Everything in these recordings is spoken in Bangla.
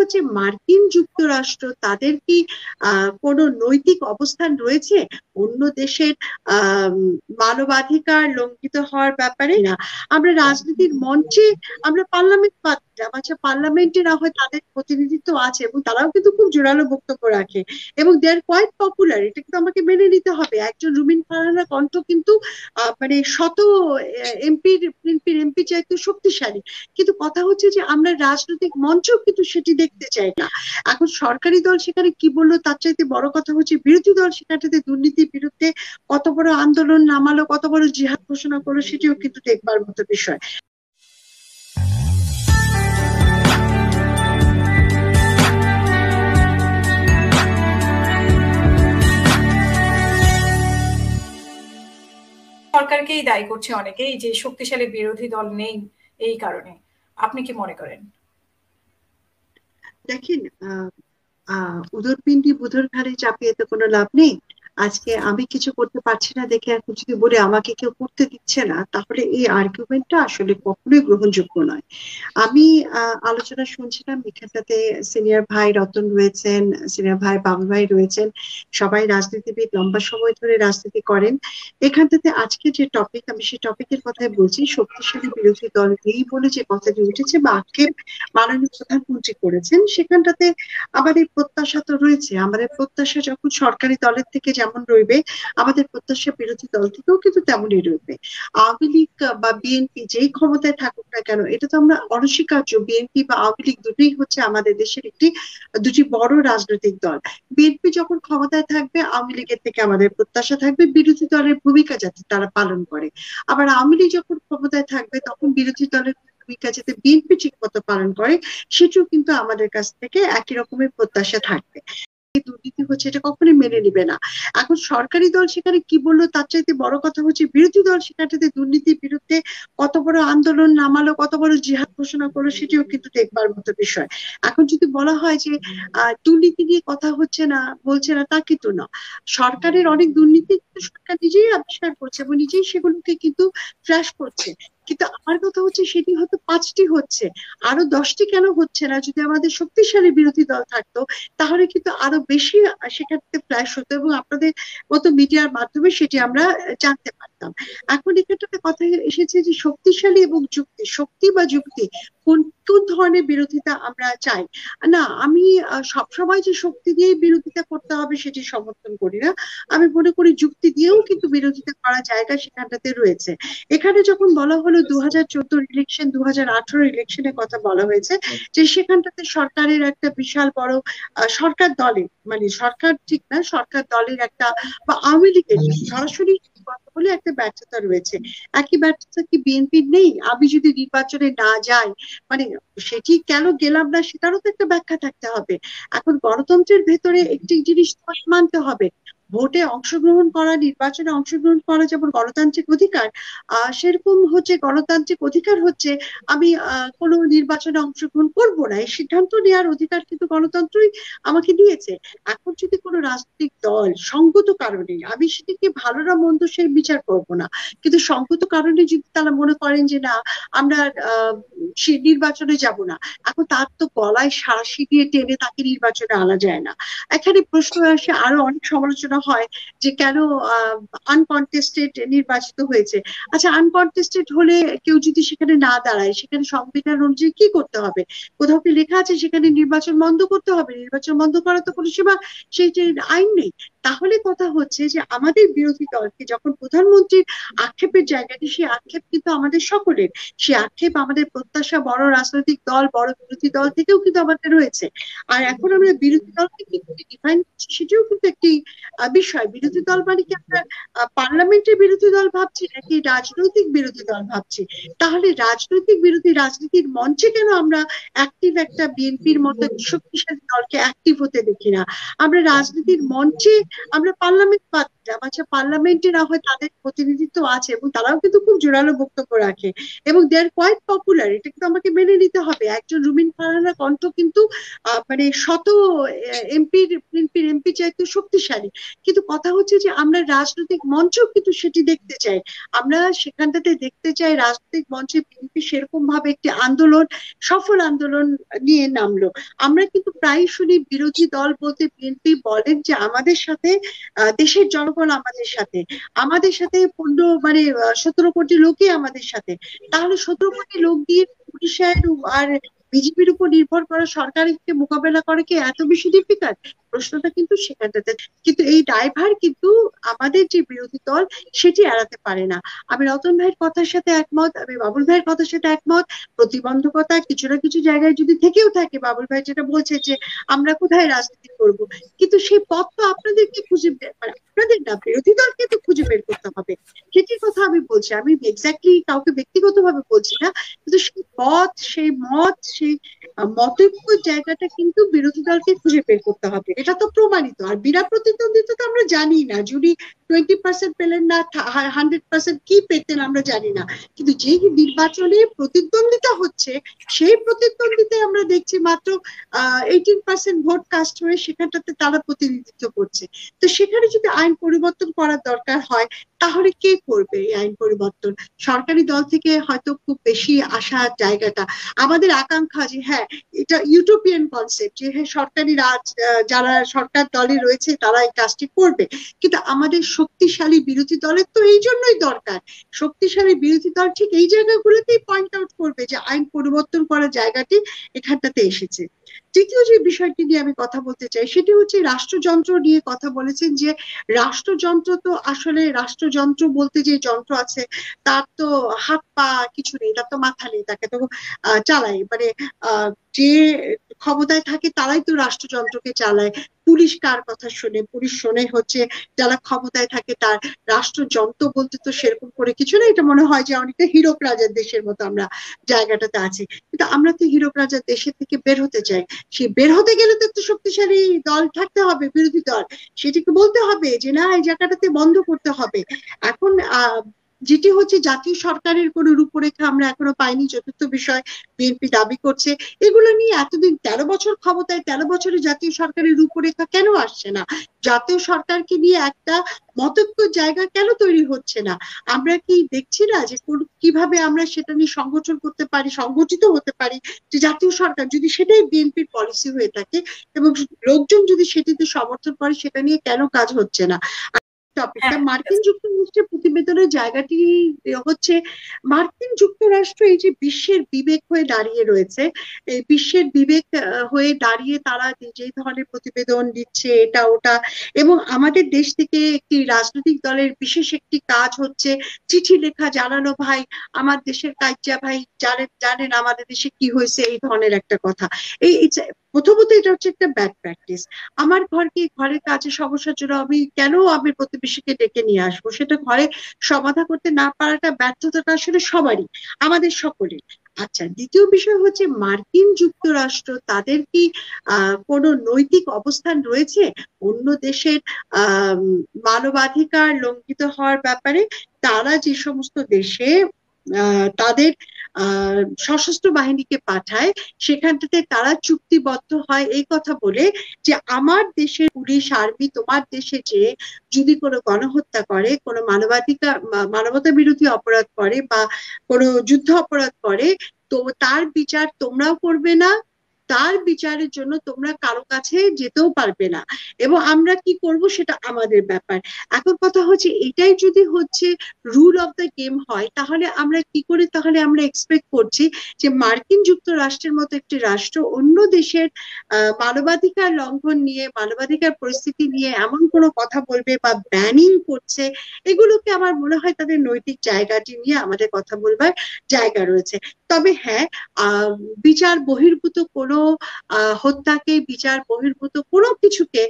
হচ্ছে মার্কিন যুক্তরাষ্ট্র, তাদের কি কোনো নৈতিক অবস্থান রয়েছে? অন্য দেশের মানবাধিকার লঙ্ঘিত হওয়ার ব্যাপারে? না। আমরা রাজনীতির মঞ্চে, আমরা পার্লামেন্ট পাচ্ছিলাম আচ্ছা পার্লামেন্টে না হয় তাদের প্রতিনিধিত্ব আছে এবং তারাও কিন্তু খুব জোরালো বক্তব্য রাখে। এবং দে আর কোয়াইট পপুলার এটা কিন্তু আমাকে মেনে নিতে হবে। একজন রুমিন ফারহানা কণ্ঠ কিন্তু মানে শত এমপির এমপি চাইতে শক্তিশালী। কিন্তু কথা হচ্ছে যে আমরা রাজনৈতিক মঞ্চ কিন্তু সেটি দেখতে চাই না। এখন সরকারি দল সেখানে কি বলল? তার চাইতে বড় কথা হচ্ছে বিরোধী দল সেখানটাতে দুর্নীতির বিরুদ্ধে কত বড় আন্দোলন নামালো, কত বড় জিহাদ ঘোষণা করল সেটিও কিন্তু দেখবার মতো বিষয়। সরকারকেই দায়ী করছে অনেকেই যে শক্তিশালী বিরোধী দল নেই এই কারণে। আপনি কি মনে করেন? দেখেন আহ উদরপিন্ডি বুধর ঘাড়ে চাপিয়ে তো কোনো লাভ নেই। আজকে আমি কিছু করতে পারছি না দেখে এখন যদি বলে আমাকে কেউ করতে দিচ্ছে না, তাহলে এই আর্গুমেন্টটা আসলে কখনোই গ্রহণযোগ্য নয়। আমি আলোচনা শুনছিলাম এখানটাতে সিনিয়র ভাই রতন রয়েছেন সিনিয়র ভাই বাবু ভাই রয়েছেন, সবাই রাজনীতিবিদ, লম্বা সময় ধরে রাজনীতি করেন। এখানটাতে আজকে যে টপিক আমি সেই টপিকের কথাই বলছি, শক্তিশালী বিরোধী দল নেই বলে যে কথাটি উঠেছে বা আক্ষেপ মাননীয় প্রধানমন্ত্রী করেছেন, সেখানটাতে আমাদের প্রত্যাশা তো রয়েছে। আমাদের প্রত্যাশা যখন সরকারি দলের থেকে যেমন রইবে, আমাদের প্রত্যাশা বিরোধী দল থেকেও কিন্তু তেমনই রইবে। আওয়ামী লীগ বা বিএনপি যেই ক্ষমতায় থাকুক না কেন, এটা তো আমরা অনস্বীকার্য। বিএনপি বা আওয়ামী লীগ দুটোই হচ্ছে আমাদের দেশের একটি, দুটি বড় রাজনৈতিক দল। বিএনপি যখন ক্ষমতায় থাকবে, আওয়ামী লীগের থেকে আমাদের প্রত্যাশা থাকবে, বিরোধী দলের ভূমিকা যাতে তারা পালন করে। আবার আওয়ামী লীগ যখন ক্ষমতায় থাকবে, তখন বিরোধী দলের ভূমিকা যাতে বিএনপি ঠিক মতো পালন করে, সেটিও কিন্তু আমাদের কাছ থেকে একই রকমের প্রত্যাশা থাকবে। দুর্নীতি হচ্ছে এটা কখনোই মেনে নিবে না। এখন সরকারি দল সেখানে কি বলল তার চাইতে বড় কথা হচ্ছে বিরোধী দল সেখানটাতে দুর্নীতির বিরুদ্ধে কত বড় আন্দোলন নামালো, কত বড় জিহাদ ঘোষণা করল সেটিও কিন্তু দেখবার মতো বিষয়। এখন যদি বলা হয় যে দুর্নীতি নিয়ে কথা হচ্ছে না, বলছে না, তা কিন্তু না সরকারের অনেক দুর্নীতি সরকার নিজেই আবিষ্কার করছে, এবং নিজেই সেগুলোকে কিন্তু ফ্ল্যাশ করছে। কিন্তু আমার কথা হচ্ছে সেটি হয়তো পাঁচটি হচ্ছে, আরও দশটি কেন হচ্ছে না? যদি আমাদের শক্তিশালী বিরোধী দল থাকতো, তাহলে কিন্তু আরও বেশি সেখান থেকে ফ্ল্যাশ হতো, এবং আপনাদের মতো মিডিয়ার মাধ্যমে সেটি আমরা জানতে পারতাম এখন এখানটাতে কথা এসেছে যে শক্তিশালী এবং যুক্তি, শক্তি বা যুক্তি কোন কোন ধরনের বিরোধিতা আমরা চাই? না, আমি সবসময় যে শক্তি দিয়ে বিরোধিতা করতে হবে সেটি সমর্থন করি না। আমি মনে করি যুক্তি দিয়েও কিন্তু বিরোধিতা করা জায়গা সেখানটাতে রয়েছে। এখানে যখন বলা হলো দু হাজার চোদ্দ ইলেকশন দু হাজার আঠারো ইলেকশনের কথা বলা হয়েছে, যে সেখানটাতে সরকারের একটা বিশাল বড় সরকার দলে মানে সরকার ঠিক না, সরকার দলের একটা, বা আওয়ামী লীগের, সরাসরি বলে একটা ব্যর্থতা রয়েছে। একই ব্যর্থতা কি বিএনপির নেই? আমি যদি নির্বাচনে না যাই মানে সেটি কেন গেলাম না, সেটারও তো একটা ব্যাখ্যা থাকতে হবে। এখন গণতন্ত্রের ভেতরে একটি জিনিস মানতে হবে। ভোটে অংশগ্রহণ করা, নির্বাচনে অংশগ্রহণ করা যেমন গণতান্ত্রিক অধিকার সেরকম হচ্ছে গণতান্ত্রিক অধিকার হচ্ছে আমি কোনো নির্বাচনে অংশগ্রহণ করব না। এই সিদ্ধান্ত নেওয়ার অধিকার কিন্তু গণতন্ত্রই আমাকে দিয়েছে। এখন যদি কোনো রাজনৈতিক দল সঙ্গত কারণে, আমি সেটিকে ভালো না, মন্দ সে বিচার করব না। কিন্তু সঙ্গত কারণে যদি তারা মনে করেন যে না, আমরা সে নির্বাচনে যাব না, এখন তার তো গলায় সারাশি দিয়ে টেনে তাকে নির্বাচনে আনা যায় না। এখানে প্রশ্ন আসে, আরও অনেক সমালোচনা হয় যে কেন আনকনটেস্টেড নির্বাচিত হয়েছে। আচ্ছা আনকনটেস্টেড হলে কেউ যদি সেখানে না দাঁড়ায়, সেখানে সংবিধান অনুযায়ী কি করতে হবে? কোথাও কি লেখা আছে সেখানে নির্বাচন বন্ধ করতে হবে? নির্বাচন বন্ধ করার তো কোনো সীমা, সেই যে আইন নেই। তাহলে কথা হচ্ছে যে আমাদের বিরোধী দলকে যখন প্রধানমন্ত্রীর আক্ষেপের জায়গাটি, সেই আক্ষেপ কিন্তু আমাদের সকলের। সেই আক্ষেপ আমাদের প্রত্যাশা বড় রাজনৈতিক দল, বড় বিরোধী দল থেকেও কিন্তু আমাদের রয়েছে। আর এখন আমরা বিরোধী দলকে কি ডিফাইন করছি, সেটিও কিন্তু একটি বিষয়। বিরোধী দল মানে কি আমরা পার্লামেন্টের বিরোধী দল ভাবছি নাকি রাজনৈতিক বিরোধী দল ভাবছি? তাহলে রাজনৈতিক বিরোধী রাজনীতির মঞ্চে কেন আমরা অ্যাক্টিভ একটা বিএনপির মতো শক্তিশালী দলকে অ্যাক্টিভ হতে দেখি না? আমরা রাজনীতির মঞ্চে আমরা পার্লামেন্ট রাখলাম আচ্ছা পার্লামেন্টে না হয় তাদের প্রতিনিধিত্ব আছে এবং তারাও কিন্তু খুব জোরালো বক্তব্য রাখে। এবং দে আর কোয়াইট পপুলার এটা কিন্তু আমাকে মেনে নিতে হবে। একজন রুমিন ফারহানা কণ্ঠ কিন্তু মানে শত এমপির এমপির এমপি চাইতে শক্তিশালী। কিন্তু কথা হচ্ছে যে আমরা রাজনৈতিক মঞ্চ কিন্তু সেটি দেখতে চাই। আমরা সেখানটাতে দেখতে চাই রাজনৈতিক মঞ্চে বিএনপি সেরকম ভাবে একটি আন্দোলন, সফল আন্দোলন নিয়ে নামলো। আমরা কিন্তু প্রায় শুনি বিরোধী দল বলতে বিএনপি বলেন যে আমাদের সাথে দেশের জনগণ আমাদের সাথে। আমাদের সাথে পনেরো মানে সতেরো কোটি লোকই আমাদের সাথে। তাহলে সতেরো কোটি লোক দিয়ে পুলিশের আর বিজেপির উপর নির্ভর করা সরকারকে মোকাবেলা করা কি এত বেশি ডিফিকাল্ট প্রশ্নটা কিন্তু সেখানটাতে কিন্তু এই ড্রাইভার কিন্তু আমাদের যে বিরোধী দল, সেটি এড়াতে পারে না। আমি রতন ভাইয়ের কথার সাথে একমত, আমি বাবুল ভাইয়ের কথার সাথে একমত। প্রতিবন্ধকতা কিছু না কিছু জায়গায় যদি থেকেও থাকে, বাবুল ভাই যেটা বলছে যে, আমরা কোথায় রাজনীতি করব? কিন্তু সেই পথ তো আপনাদেরকে খুঁজে মানে আপনাদের না, বিরোধী দলকে তো খুঁজে বের করতে হবে। সেটির কথা আমি বলছি, আমি এক্স্যাক্টলি কাউকে ব্যক্তিগতভাবে বলছি না, কিন্তু সেই পথ, সেই মত, সেই মতৈক্য জায়গাটা কিন্তু বিরোধী দলকে খুঁজে বের করতে হবে। এটা তো প্রমাণিত। আর বিনা প্রতিদ্বন্দ্বিতা তো আমরা জানি না। যদি টোয়েন্টি পার্সেন্ট পেলেন না হান্ড্রেড পার্সেন্ট কি পেতেন আমরা জানি না। কিন্তু যে নির্বাচনে প্রতিদ্বন্দ্বিতা হচ্ছে, সেই প্রতিদ্বন্দ্বিতায় আমরা দেখছি মাত্র এইটিন পার্সেন্ট ভোট কাস্ট হয়ে সেখানটাতে তারা প্রতিনিধিত্ব করছে। তো সেখানে যদি আইন পরিবর্তন করার দরকার হয় তাহলে কে করবে এই আইন পরিবর্তন? সরকারি দল থেকে হয়তো খুব বেশি আসার জায়গাটা। আমাদের আকাঙ্ক্ষা যে হ্যাঁ এটা ইউটোপিয়ান কনসেপ্ট যে হ্যাঁ সরকারি রাজ যারা সরকার দলে রয়েছে তারা এই কাজটি করবে। কিন্তু আমাদের শক্তিশালী বিরোধী দলের তো এই জন্যই দরকার। শক্তিশালী বিরোধী দল ঠিক এই জায়গাগুলোতেই পয়েন্ট আউট করবে যে, আইন পরিবর্তন করার জায়গাটি এখানটাতে এসেছে। তৃতীয় যে বিষয়টি নিয়ে আমি কথা বলতে চাই, সেটি হচ্ছে রাষ্ট্রযন্ত্র নিয়ে কথা বলেছেন যে, রাষ্ট্রযন্ত্র তো আসলে রাষ্ট্রযন্ত্র বলতে যে যন্ত্র আছে, তার তো হাত পা কিছু নেই, তার তো মাথা নেই, তাকে তো চালায়। মানে যে ক্ষমতায় থাকে, তারাই তো রাষ্ট্রযন্ত্রকে চালায়। পুলিশ কার কথা শুনে? পুলিশ শোনে হচ্ছে যারা ক্ষমতায় থাকে তার রাষ্ট্রযন্ত্র বলতে তো সেরকম করে কিছু না এটা মনে হয় যে অনেকটা হিরোক রাজার দেশের মতো আমরা জায়গাটাতে আছি। কিন্তু আমরা তো হিরোক রাজার দেশের থেকে বের হতে চাই। সেই বের হতে গেলে তো একটু শক্তিশালী দল থাকতে হবে, বিরোধী দল। সেটিকে বলতে হবে যে, না, এই জায়গাটাতে বন্ধ করতে হবে। এখন, আহ যেটি হচ্ছে জাতীয় সরকারের কোন রূপরেখা আমরা এখনও পাইনি, চতুর্থ বিষয়, বিএনপি দাবি করছে। এগুলো নিয়ে এতদিন তেরো বছর ক্ষমতায়, তেরো বছরে জাতীয় সরকারের রূপরেখা কেন আসছে না? জাতীয় সরকারকে নিয়ে একটা মতজ্ঞ জায়গা কেন তৈরি হচ্ছে না? আমরা কি দেখছি না যে কোন, কীভাবে আমরা সেটা নিয়ে সংগঠন করতে পারি, সংগঠিত হতে পারি? যে জাতীয় সরকার যদি সেটাই বিএনপির পলিসি হয়ে থাকে এবং লোকজন যদি সেটিতে সমর্থন করে, সেটা নিয়ে কেন কাজ হচ্ছে না? টপিকটা হ্যাঁ। মার্কিন যুক্তরাষ্ট্রের প্রতিবেদনের জায়গাটি হচ্ছে মার্কিন যুক্তরাষ্ট্র এই যে বিশ্বের বিবেক হয়ে দাঁড়িয়ে রয়েছে এই বিশ্বের বিবেক হয়ে দাঁড়িয়ে তারা যেই ধরনের প্রতিবেদন দিচ্ছে এটা ওটা এবং আমাদের দেশ থেকে একটি রাজনৈতিক দলের বিশেষ একটি কাজ হচ্ছে চিঠি লেখা জানানো ভাই আমার দেশের কাজ্যা ভাই জানেন জানেন আমাদের দেশে কি হয়েছে এই ধরনের একটা কথা এই প্রথমত এটা হচ্ছে একটা ব্যাড প্র্যাকটিস আমার ঘরকে ঘরের কাজে সমস্যার জন্য আমি কেন আমি প্রতিবেশীকে ডেকে নিয়ে আসব? সেটা ঘরে সমাধা করতে না পারাটা ব্যর্থতাটা আসলে সবারই, আমাদের সকলের আচ্ছা দ্বিতীয় বিষয় হচ্ছে মার্কিন যুক্তরাষ্ট্র তাদের কি কোনো নৈতিক অবস্থান রয়েছে? অন্য দেশের মানবাধিকার লঙ্ঘিত হওয়ার ব্যাপারে তারা যে সমস্ত দেশে তাদের সশস্ত্র বাহিনীকে পাঠায়, সেখানটাতে তারা চুক্তিবদ্ধ হয় এই কথা বলে যে আমার দেশের পুলিশ আর্মি, তোমার দেশে যে যদি কোনো গণহত্যা করে, কোনো মানবাধিকার মানবতা বিরোধী অপরাধ করে বা কোনো যুদ্ধ অপরাধ করে, তো তার বিচার তোমরাও করবে না? তার বিচারের জন্য তোমরা কারও কাছে যেতেও পারবে না। এবং আমরা কি করব সেটা আমাদের ব্যাপার। এখন কথা হচ্ছে এটাই যদি হচ্ছে রুল অফ দ্য গেম হয়, তাহলে আমরা কি করে? তাহলে আমরা এক্সপেক্ট করছি যে মার্কিন যুক্তরাষ্ট্রের মতো একটি রাষ্ট্র অন্য দেশের মানবাধিকার লঙ্ঘন নিয়ে, মানবাধিকার পরিস্থিতি নিয়ে এমন কোনো কথা বলবে বা ব্যানিং করছে, এগুলোকে আমার মনে হয় তাদের নৈতিক জায়গাটি নিয়ে আমাদের কথা বলবার জায়গা রয়েছে। তবে হ্যাঁ বিচার বহির্ভূত কোনো হত্যাকে বিচার বহির্ভূত কোনো কিছুকে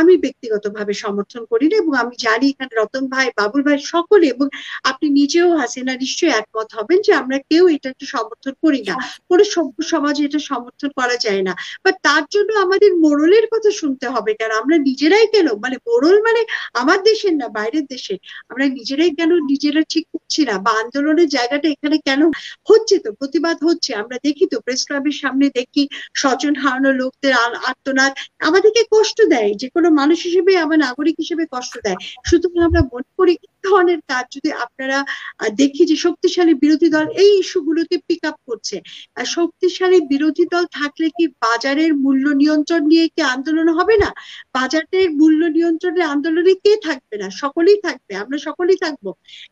আমি ব্যক্তিগতভাবে সমর্থন করি না এবং আমি জানি এখানে রতন ভাই বাবুল ভাই সকলে এবং আপনি নিজেও হাসিনা নিশ্চয়ই একমত হবেন যে আমরা কেউ এটা একটু সমর্থন করি না। কোনো সভ্য সমাজে এটা সমর্থন করা যায় না। বাট তার জন্য আমাদের মোরলের কথা শুনতে হবে কারণ আমরা নিজেরাই কেন? মানে মোরল মানে আমার দেশের না বাইরের দেশে আমরা নিজেরাই কেন নিজেরা ঠিক করছি না? বা আন্দোলনের জায়গাটা এখানে কেন হচ্ছে তো? প্রতিবাদ হচ্ছে। আমরা দেখি তো প্রেস ক্লাবের সামনে দেখি স্বজন হারানো লোকদের আত্মনাদ আমাদেরকে কষ্ট দেয়। যে কোনো মানুষ হিসেবে আমার নাগরিক হিসেবে কষ্ট দেয়। সুতরাং আমরা মনে করি ধরনের কাজ যদি আপনারা দেখি যে শক্তিশালী বিরোধী দল এই ইস্যুগুলোকে পিক আপ করছে। শক্তিশালী বিরোধী দল থাকলে কি বাজারের মূল্য নিয়ন্ত্রণ নিয়ে কি আন্দোলন হবে না? বাজারের মূল্য নিয়ন্ত্রণের আন্দোলনে কে থাকবে না? সকলেই থাকবে, আমরা সকলেই থাকব।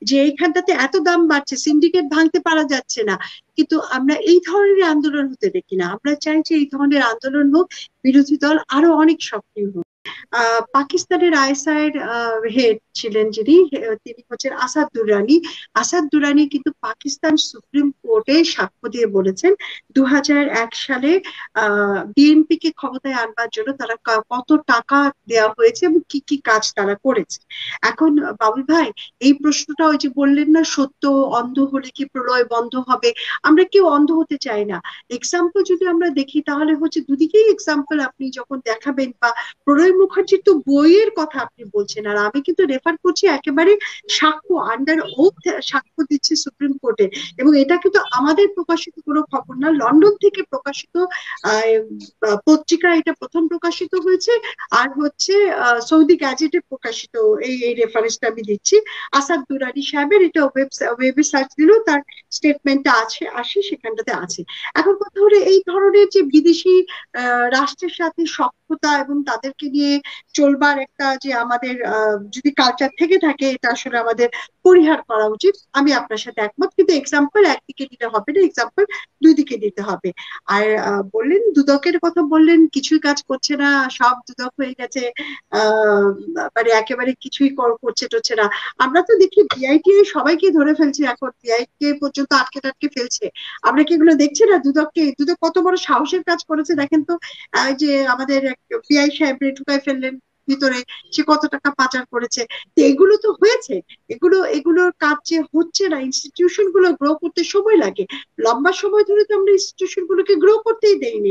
যে এইখানটাতে এত দাম বাড়ছে সিন্ডিকেট ভাঙতে পারা যাচ্ছে না। কিন্তু আমরা এই ধরনের আন্দোলন হতে দেখি না। আমরা চাই যে এই ধরনের আন্দোলন হোক, বিরোধী দল আরও অনেক সক্রিয় হোক। পাকিস্তানের আইএসআইয়ের হেড ছিলেন যিনি তিনি হচ্ছেন আসাদ দুরানি। আসাদ দুরানি কিন্তু পাকিস্তান সুপ্রিম কোর্টে সাক্ষ্য দিয়ে বলেছেন দু সালে বিএনপি কে ক্ষমতায় আনবার জন্য তারা কত টাকা দেওয়া হয়েছে এবং কি কি কাজ তারা করেছে। এখন, বাবুল ভাই, এই প্রশ্নটা ওই যে বললেন না, সত্য অন্ধ হলে কি প্রলয় বন্ধ হবে? আমরা কেউ অন্ধ হতে চাই না। এক্সাম্পল যদি আমরা দেখি, তাহলে হচ্ছে দুদিকেই এক্সাম্পল আপনি যখন দেখাবেন বা প্রলয় মুখার্জির তো বইয়ের কথা আপনি বলছেন, আর আমি কিন্তু রেফার করছি একেবারে সাক্ষ্য আন্ডার ওথ সাক্ষ্য দিচ্ছে সুপ্রিম কোর্টে এবং এটা কিন্তু আমাদের প্রকাশিত কোনো খবর না লন্ডন থেকে প্রকাশিত পত্রিকা এটা প্রথম প্রকাশিত হয়েছে, আর হচ্ছে সৌদি গ্যাজেটে প্রকাশিত এই এই রেফারেন্সটা আমি দিচ্ছি। আসাদ দুরানি সাহেবের এটা ওয়েব সার্চ দিলেও তার স্টেটমেন্টটা আছে, আসে, সেখানটাতে আছে। এখন কথা হলো এই ধরনের যে বিদেশি রাষ্ট্রের সাথে সক্ষতা এবং তাদেরকে নিয়ে চলবার একটা যে আমাদের যদি কালচার থেকে থাকে, এটা আসলে আমাদের পরিহার করা উচিত। আমি আপনার সাথে একমত, কিন্তু এক্সাম্পল একদিকে দিতে হবে না এক্সাম্পল দুই দিকে দিতে হবে। আর বললেন দুদকের কথা বললেন, কিছুই কাজ করছে না, সব দুদক হয়ে গেছে মানে একেবারে কিছুই করছে টচ্ছে না। আমরা তো দেখি বিআইটি সবাইকে ধরে ফেলছি এখন বিআইটি পর্যন্ত আটকে টাটকে ফেলছে। আমরা কি এগুলো দেখছি না? দুদককে, দুদক কত বড় সাহসের কাজ করেছে, দেখেন তো যে আমাদের পিআই সাহেব ঢুকাই ফেললেন, ভিতরে সে কত টাকা পাচার করেছে? এগুলো তো হয়েছে। এগুলো, এগুলোর কাজ যে হচ্ছে না ইনস্টিটিউশনগুলো গ্রো করতে সময় লাগে। লম্বা সময় ধরে তো আমরা ইনস্টিটিউশন গুলোকে গ্রো করতেই দেয়নি